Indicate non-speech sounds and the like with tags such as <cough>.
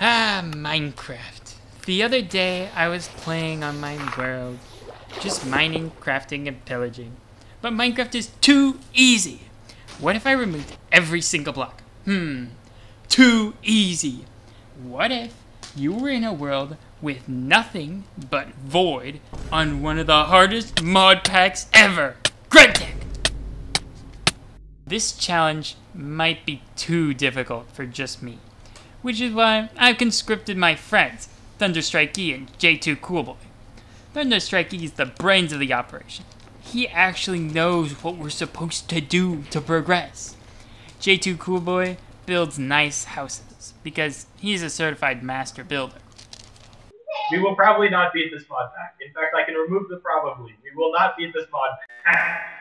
Ah, Minecraft. The other day I was playing on my world, just mining, crafting, and pillaging. But Minecraft is too easy. What if I removed every single block? Hmm, too easy. What if you were in a world with nothing but void on one of the hardest mod packs ever? GregTech! This challenge might be too difficult for just me, which is why I've conscripted my friends, Thunderstrike E and J2 Coolboy. Thunderstrike E is the brains of the operation. He actually knows what we're supposed to do to progress. J2 Coolboy builds nice houses because he's a certified master builder. We will probably not beat this mod pack. In fact, I can remove the probably. We will not beat this mod pack. <laughs>